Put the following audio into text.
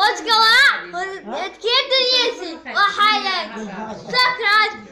وش قواع دنيتي وحالتي سكرت